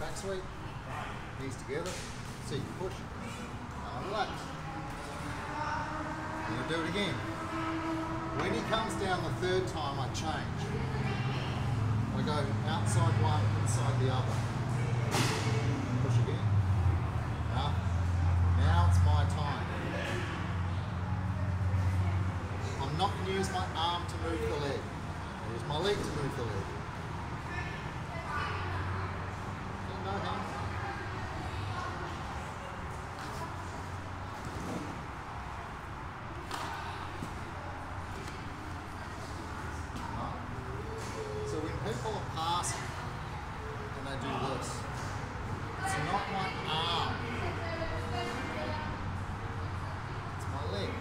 Back sweep. Knees together. You push. Now relax. And you do it again. When he comes down the third time, I change. I go outside one, inside the other. Push again. Now, now it's my time. I'm not going to use my arm to move the leg. I use my leg to move the leg. No hand. Right. So when people are passing and they do this, it's not my arm. It's my leg.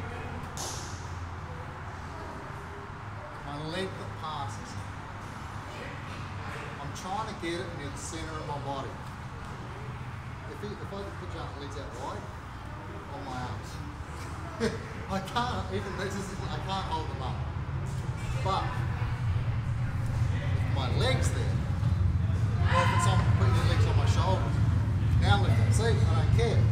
My leg that passes. I'm trying to get it near the center of my body. If, it, if I put your legs out wide, on my arms. I can't, even this is, I can't hold them up. But, my leg's there, or if it's on, putting your legs on my shoulders, now lift it. See, I don't care.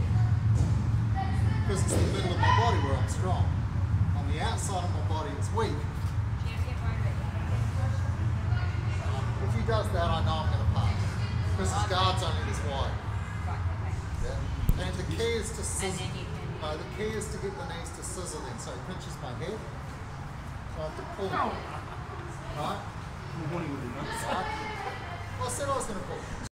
Because it's in the middle of my body where I'm strong. On the outside of my body, it's weak. If he does that, I know I'm going to pass. Because his guard's only this wide. Yeah. And the key is to scissor. No, the key is to get the knees to scissor in. So he pinches my head. So I have to pull. Right? Good morning with you, mate. Right? Well, I said I was going to pull.